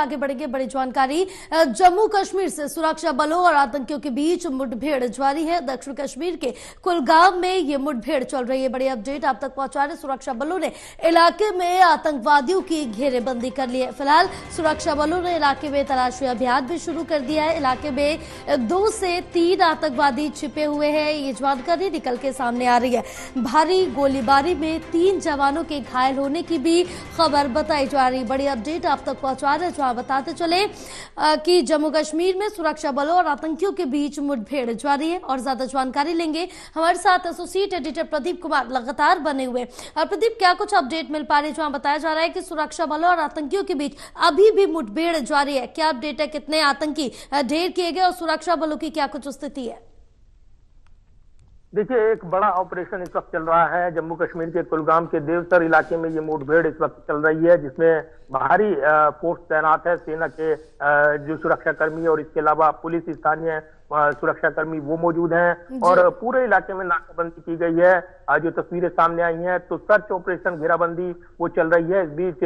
आगे बढ़ेंगे बड़ी जानकारी। जम्मू कश्मीर से सुरक्षा बलों और आतंकियों के बीच मुठभेड़ जारी है। दक्षिण कश्मीर के कुलगाम में ये मुठभेड़ चल रही है। बड़ी अपडेट आप तक पहुँचा रहे सुरक्षा बलों ने इलाके में आतंकवादियों की घेरेबंदी कर ली है। फ़िलहाल सुरक्षा बलों ने इलाके में तलाशी अभियान भी शुरू कर दिया है। इलाके में दो से तीन आतंकवादी छिपे हुए हैं। ये जानकारी निकल के सामने आ रही है। भारी गोलीबारी में तीन जवानों के घायल होने की भी खबर बताई जा रही बड़ी अपडेट आप तक पहुँचा रहे बताते चले कि जम्मू कश्मीर में सुरक्षा बलों और आतंकियों के बीच मुठभेड़ जारी है और ज़्यादा जानकारी लेंगे हमारे साथ एसोसिएट एडिटर प्रदीप कुमार लगातार बने हुए। और प्रदीप, क्या कुछ अपडेट मिल पा रही है जहाँ बताया जा रहा है कि सुरक्षा बलों और आतंकियों के बीच अभी भी मुठभेड़ जारी है? क्या अपडेट है? कितने आतंकी ढेर किए गए और सुरक्षा बलों की क्या कुछ स्थिति है? देखिए एक बड़ा ऑपरेशन इस वक्त चल रहा है। जम्मू कश्मीर के कुलगाम के देवसर इलाके में ये मुठभेड़ इस वक्त चल रही है जिसमें भारी फोर्स तैनात है सेना के जो सुरक्षा कर्मी और इसके अलावा पुलिस स्थानीय सुरक्षा कर्मी वो मौजूद हैं। और पूरे इलाके में नाकाबंदी की गई है। जो तस्वीरें सामने आई हैं तो सर्च ऑपरेशन घेराबंदी वो चल रही है। इस बीच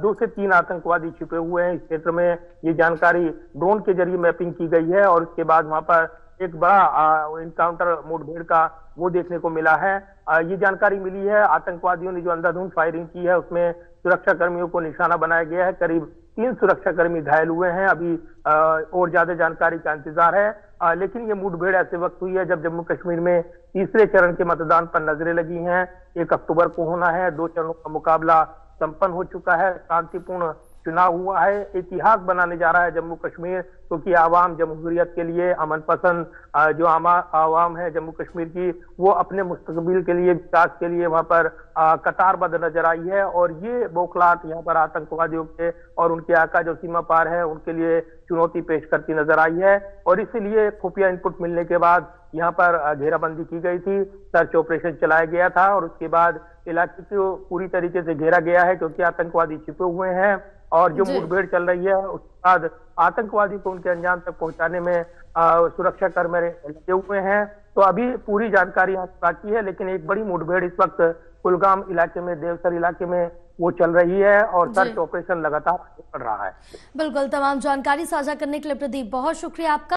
दो से तीन आतंकवादी छिपे हुए हैं। इस क्षेत्र में ये जानकारी ड्रोन के ज़रिए मैपिंग की गई है और उसके बाद वहाँ पर एक बड़ा इनकाउंटर मुठभेड़ का वो देखने को मिला है। ये जानकारी मिली है, आतंकवादियों ने जो अंधाधुंध फायरिंग की है, उसमें सुरक्षा कर्मियों को निशाना बनाया गया है। करीब तीन सुरक्षा कर्मी घायल हुए हैं। अभी और ज़्यादा जानकारी का इंतज़ार है। लेकिन ये मुठभेड़ ऐसे वक्त हुई है जब जम्मू कश्मीर में तीसरे चरण के मतदान पर नज़रें लगी हैं। एक अक्टूबर को होना है। दो चरणों का मुकाबला संपन्न हो चुका है। शांतिपूर्ण चुनाव हुआ है, इतिहास बनाने जा रहा है जम्मू कश्मीर, क्योंकि तो आवाम जमहूरियत के लिए, अमन पसंद जो आवाम है जम्मू कश्मीर की, वो अपने मुस्तकबिल के लिए, विकास के लिए वहाँ पर कतारबद्ध नज़र आई है। और ये बोखलाट यहाँ पर आतंकवादियों के और उनके आका जो सीमा पार है, उनके लिए चुनौती पेश करती नज़र आई है। और इसीलिए खुफिया इनपुट मिलने के बाद यहाँ पर घेराबंदी की गई थी, सर्च ऑपरेशन चलाया गया था और उसके बाद इलाके को पूरी तरीके से घेरा गया है, क्योंकि आतंकवादी छिपे हुए हैं। और जो मुठभेड़ चल रही है उसके बाद आतंकवादी को उनके अंजाम तक पहुँचाने में सुरक्षा कर्मी लगे हुए हैं। तो अभी पूरी जानकारी यहाँ बाकी है लेकिन एक बड़ी मुठभेड़ इस वक्त कुलगाम इलाके में देवसर इलाके में वो चल रही है और सर्च ऑपरेशन लगातार चल रहा है। बिल्कुल तमाम जानकारी साझा करने के लिए प्रदीप बहुत शुक्रिया आपका।